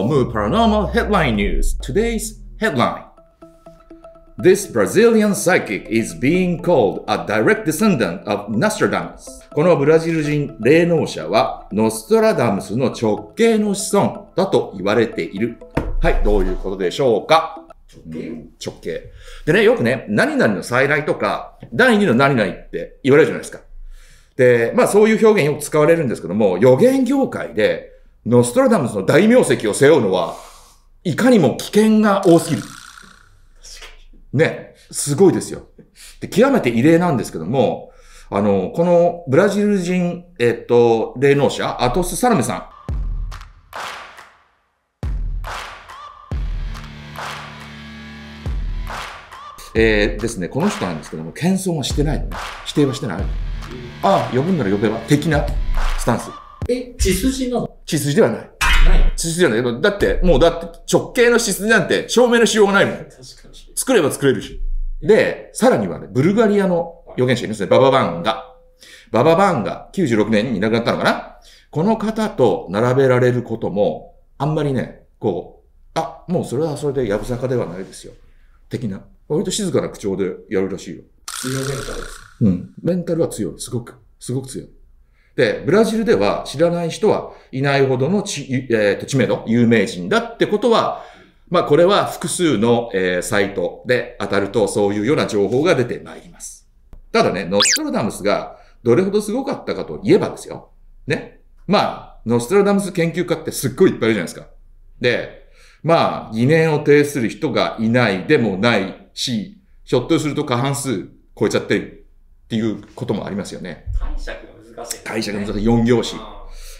ムーパラノーマルヘッドラインニュース Today's headline. This Brazilian psychic is being called a direct descendant of Nostradamus. このブラジル人霊能者はノストラダムスの直系の子孫だと言われている。はいどういうことでしょうか？直系、直系。でねよくね何々の再来とか第二の何々って言われるじゃないですか。でまあそういう表現よく使われるんですけども予言業界でノストラダムスの大名跡を背負うのは、いかにも危険が多すぎる。ね、すごいですよ。で、極めて異例なんですけども、あの、このブラジル人、えっと、霊能者、アトス・サラメさん。えー、ですね、この人なんですけども、謙遜はしてないのね。否定はしてない。ああ、呼ぶんなら呼べば、的なスタンス。え、血筋なの？血筋ではない。ない血筋ではないけど、だって、もうだって直系の血筋なんて証明のしようがないもん。確かに。作れば作れるし。で、さらにはね、ブルガリアの預言者いますね、バババンガ。バババンガ、96年に亡くなったのかな？この方と並べられることも、あんまりね、こう、あ、もうそれはそれでやぶさかではないですよ。的な。割と静かな口調でやるらしいよ。強メンタルです。うん。メンタルは強い。すごく。すごく強い。で、ブラジルでは知らない人はいないほどの知,、えーと知名度、有名人だってことは、まあこれは複数の、えーサイトで当たるとそういうような情報が出てまいります。ただね、ノストラダムスがどれほどすごかったかといえばですよ。ね。まあ、ノストラダムス研究家ってすっごいいっぱいいるじゃないですか。で、まあ、疑念を呈する人がいないでもないし、ひょっとすると過半数超えちゃってるっていうこともありますよね。解釈難しい、解釈が難しい4行詞。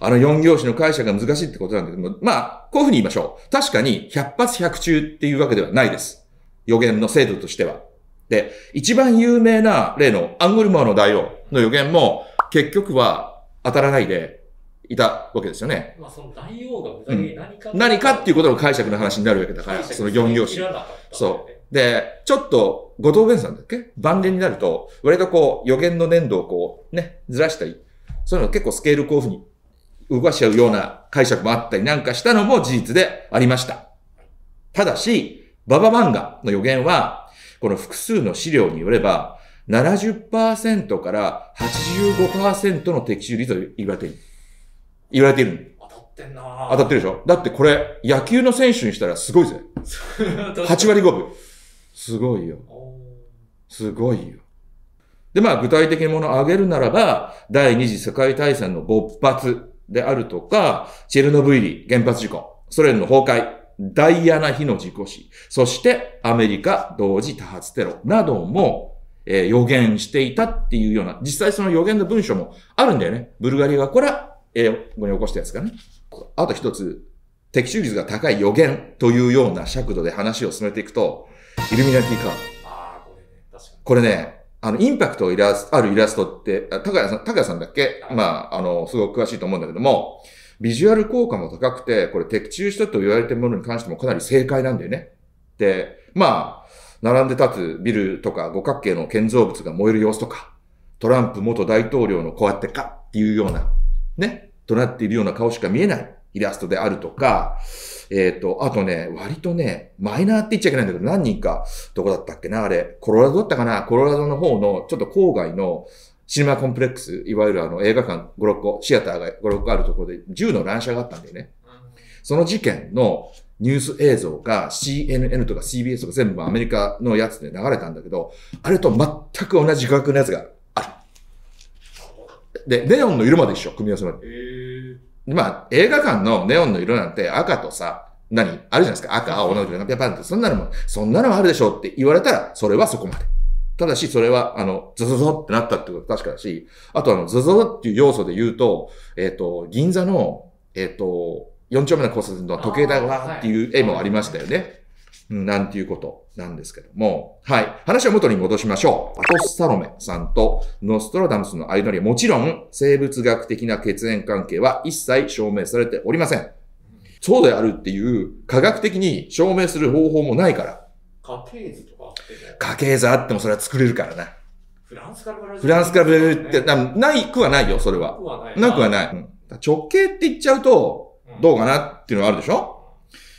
あの4行詞の解釈が難しいってことなんだけども、まあ、こういうふうに言いましょう。確かに100発100中っていうわけではないです。予言の精度としては。で、一番有名な例のアングルマーの大王の予言も結局は当たらないでいたわけですよね。まあ、その大王が具体的に何か、何かっていうことの解釈の話になるわけだから、その4行詞。そう。で、ちょっと、後藤弁さんだっけ？晩年になると、割とこう、予言の年度をこう、ね、ずらしたり、そういうの結構スケールこういうふうに動かしちゃうような解釈もあったりなんかしたのも事実でありました。ただし、バババンガの予言は、この複数の資料によれば、70%から85%の的中率と言われている。言われている。当たってんな当たってるでしょ？だってこれ、野球の選手にしたらすごいぜ。8割5分。すごいよ。すごいよ。で、まあ、具体的なものを挙げるならば、第二次世界大戦の勃発であるとか、チェルノブイリ原発事故、ソ連の崩壊、ダイアナ妃の事故死、そしてアメリカ同時多発テロなども、えー予言していたっていうような、実際その予言の文書もあるんだよね。ブルガリアがこれは、えー、ここに起こしたやつかね。あと一つ、的中率が高い予言というような尺度で話を進めていくと、イルミナティカード。ああ、これね、確かに。これね、あの、インパクトイラスあるイラストって、あ高谷さん、高谷さんだっけ？はいまあ、あの、すごく詳しいと思うんだけども、ビジュアル効果も高くて、これ的中したと言われているものに関してもかなり正解なんだよね。で、まあ、並んで立つビルとか五角形の建造物が燃える様子とか、トランプ元大統領のこうやってかっていうような、ね、となっているような顔しか見えないイラストであるとか、えっ、と、あとね、割とね、マイナーって言っちゃいけないんだけど、何人か、どこだったっけな、あれ、コロラドだったかな、コロラドの方の、ちょっと郊外のシネマコンプレックス、いわゆるあの映画館5、6個、シアターが5、6個あるところで、銃の乱射があったんだよね。その事件のニュース映像が CNN とか CBS とか全部アメリカのやつで流れたんだけど、あれと全く同じ画角のやつがある。で、ネオンの色まで一緒、組み合わせまで。へえ。まあ、映画館のネオンの色なんて赤とさ、何？あるじゃないですか。赤、青の色がパンって、そんなのも、そんなのもあるでしょうって言われたら、それはそこまで。ただし、それは、あの、ズズズってなったってことは確かだし、あとあの、ズズズっていう要素で言うと、えっ、と、銀座の、えっ、と、4丁目の交差点の時計台わーっていう絵もありましたよね。うんなんていうことなんですけども。はい。話を元に戻しましょう。アトス・サロメさんとノストラダムスの間にはもちろん生物学的な血縁関係は一切証明されておりません。そうであるっていう科学的に証明する方法もないから。家系図とかあっても、家系図あってもそれは作れるからな。フランスからフランスからって、なないくはないよ、それは。なくはない。なくはない。うん直系って言っちゃうと、どうかなっていうのはあるでしょ？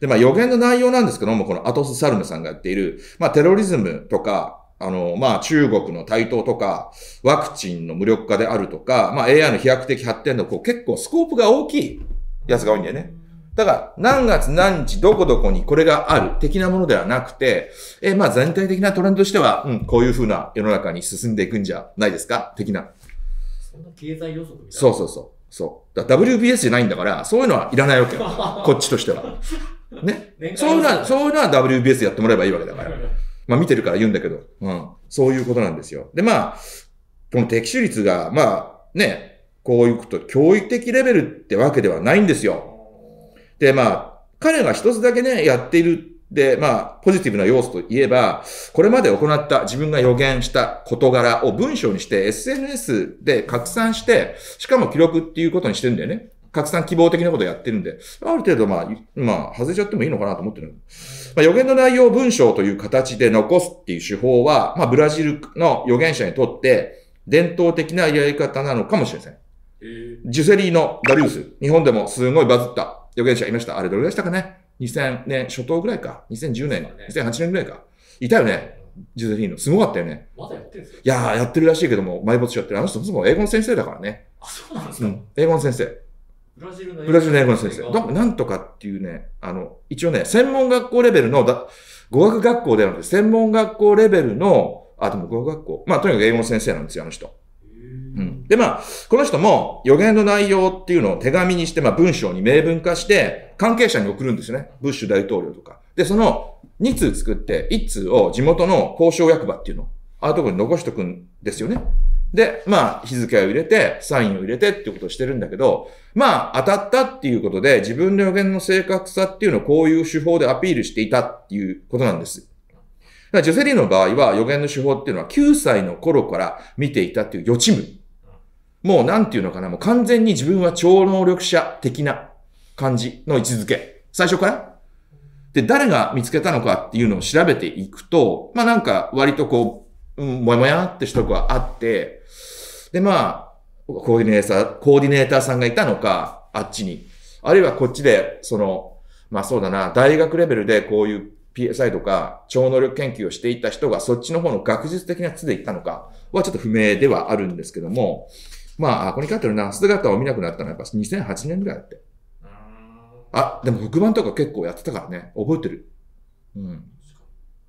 で、まあ予言の内容なんですけども、このアトス・サルムさんがやっている、まあテロリズムとか、あの、まあ中国の台頭とか、ワクチンの無力化であるとか、まあ AI の飛躍的発展のこう結構スコープが大きいやつが多いんだよね。だから、何月何日どこどこにこれがある的なものではなくて、えーまあ全体的なトレンドとしては、うん、こういう風な世の中に進んでいくんじゃないですか的な。そんな経済予測みたいな。そうそうそう。そう。WBS じゃないんだから、そういうのはいらないわけよ。こっちとしては。ね。そういうのは、そういうのは WBS やってもらえばいいわけだから。まあ見てるから言うんだけど、うん。そういうことなんですよ。で、まあ、この適種率が、まあ、ね、こういうこと、教育的レベルってわけではないんですよ。で、まあ、彼が一つだけね、やっている。で、まあ、ポジティブな要素といえば、これまで行った自分が予言した事柄を文章にして SNS で拡散して、しかも記録っていうことにしてるんだよね。拡散希望的なことをやってるんで、ある程度まあ、いまあ、外れちゃってもいいのかなと思ってる。まあ、予言の内容を文章という形で残すっていう手法は、まあ、ブラジルの預言者にとって伝統的なやり方なのかもしれません。えージュセリーのダリウス。日本でもすごいバズった預言者いました。あれどれぐらいでしたかね ?2000 年初頭ぐらいか。2010年、2008年ぐらいか。いたよね。ジュセリーの。すごかったよね。まだやってるんですかいやー、やってるらしいけども、埋没しちゃってる。あの人、そもそも英語の先生だからね。あ、そうなんですか、うん。英語の先生。ブラジルのブラジルの英語の先生。だなんとかっていうね、あの、一応ね、専門学校レベルのだ、語学学校ではなくて、専門学校レベルの、あ、でも語学学校。まあ、とにかく英語の先生なんですよ、あの人。うん。で、まあ、この人も予言の内容っていうのを手紙にして、まあ、文章に明文化して、関係者に送るんですよね。ブッシュ大統領とか。で、その2通作って、1通を地元の交渉役場っていうの、ああいうところに残しとくんですよね。で、まあ、日付を入れて、サインを入れてっていうことをしてるんだけど、まあ、当たったっていうことで、自分の予言の正確さっていうのをこういう手法でアピールしていたっていうことなんです。だからジョセリーの場合は予言の手法っていうのは9歳の頃から見ていたっていう予知夢。もうなんていうのかな、もう完全に自分は超能力者的な感じの位置づけ。最初から？で、誰が見つけたのかっていうのを調べていくと、まあなんか割とこう、うん、もやもやってしたとこがあって、でまあ、コーディネーター、コーディネーターさんがいたのか、あっちに。あるいはこっちで、その、まあそうだな、大学レベルでこういう PSI とか超能力研究をしていた人がそっちの方の学術的な質で行ったのかはちょっと不明ではあるんですけども、まあ、あここに書いてあるな、姿を見なくなったのはやっぱ2008年ぐらいだって。あ、でも黒板とか結構やってたからね。覚えてる。うん。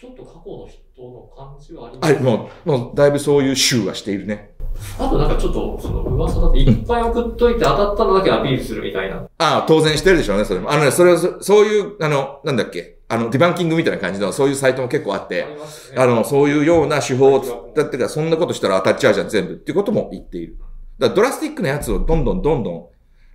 ちょっと過去の人の感じはありますはい、もう、もうだいぶそういう集はしているね。あとなんかちょっと、その噂だっていっぱい送っといて当たったのだけアピールするみたいな。ああ、当然してるでしょうね、それも。あのね、それを、そそういう、あの、なんだっけ、あの、ディバンキングみたいな感じの、そういうサイトも結構あって、あねあの、そういうような手法をだってか、そんなことしたら当たっちゃうじゃん、全部。っていうことも言っている。だドラスティックなやつをどんどんどんどん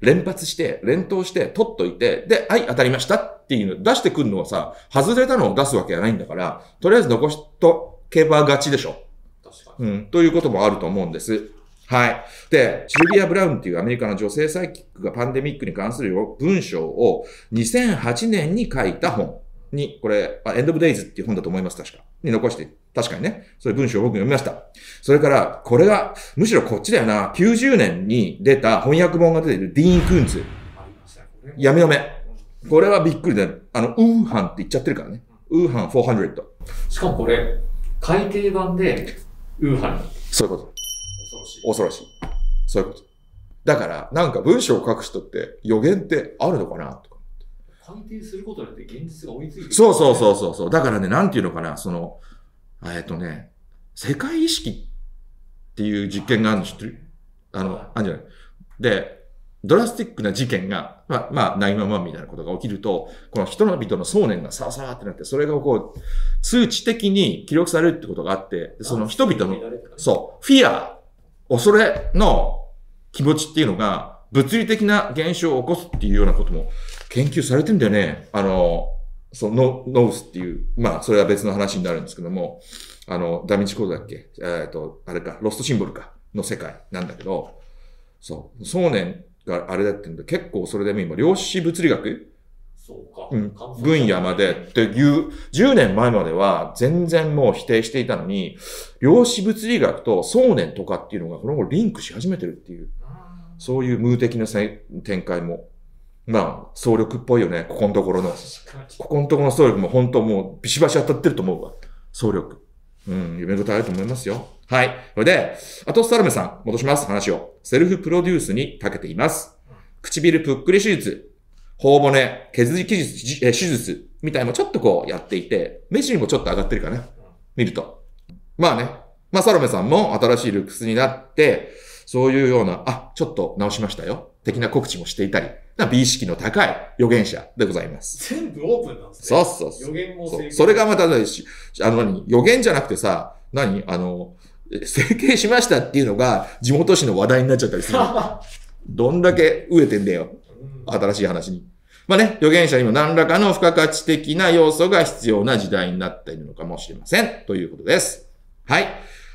連発して、連投して、取っといて、で、はい、当たりましたっていうの、出してくるのはさ、外れたのを出すわけじゃないんだから、とりあえず残しとけばがちでしょ。確かに。うん、ということもあると思うんです。はい。で、ジュリア・ブラウンっていうアメリカの女性サイキックがパンデミックに関する文章を2008年に書いた本に、これ、あ End of Days っていう本だと思います、確か。に残して、確かにね、そういう文章を僕読みました。それから、これが、むしろこっちだよな、90年に出た翻訳本が出てるディーン・クーンズ。ありましたね。これやめやめ。これはびっくりで、あの、ウーハンって言っちゃってるからね。ウーハン400。しかもこれ、改訂版で、ウーハンに。そういうこと。恐ろしい。恐ろしい。そういうこと。だから、なんか文章を書く人って予言ってあるのかな？とか。改訂することによって現実が追いついてくるそうそうそうそうそう。だからね、なんていうのかな、その、えっとね、世界意識っていう実験があるの知ってる？あの、あるんじゃない？で、ドラスティックな事件が、まあ、まあ、911みたいなことが起きると、この人々の想念がさわさわってなって、それがこう、数値的に記録されるってことがあって、でその人々のそう、フィア、恐れの気持ちっていうのが、物理的な現象を起こすっていうようなことも研究されてんだよね。あの、そのノノウスっていう、まあ、それは別の話になるんですけども、あの、ダミンチコードだっけ？えっ、と、あれか、ロストシンボルか、の世界なんだけど、そう、想念があれだってんで、結構それでも今、量子物理学？そうか。うん分野までっていう、10年前までは全然もう否定していたのに、量子物理学と想念とかっていうのがこの頃リンクし始めてるっていう、そういう無的なせ展開もまあ、総力っぽいよね、ここのところの。ここのところの総力も本当もうビシバシ当たってると思うわ。総力。うん、夢のたあると思いますよ。はい。それで、あとスタルメさん、戻します、話を。セルフプロデュースに長けています。唇ぷっくり手術、頬骨、削り手術、え手術、みたいもちょっとこうやっていて、目尻もちょっと上がってるかな。見ると。まあね。まあ、サロメさんも新しいルックスになって、そういうような、あ、ちょっと直しましたよ。的な告知もしていたり、美意識の高い預言者でございます。全部オープンなんですね。そうそうそう。予言もそうそれがまたあの何、予言じゃなくてさ、何？あの、え整形しましたっていうのが地元紙の話題になっちゃったりする。どんだけ飢えてんだよ。うん新しい話に。まあね、預言者にも何らかの付加価値的な要素が必要な時代になっているのかもしれません。ということです。はい。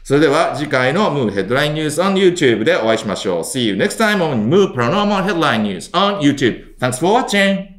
それでは次回の Move Headline News on YouTube でお会いしましょう。See you next time on Move Paranormal Headline News on YouTube. Thanks for watching!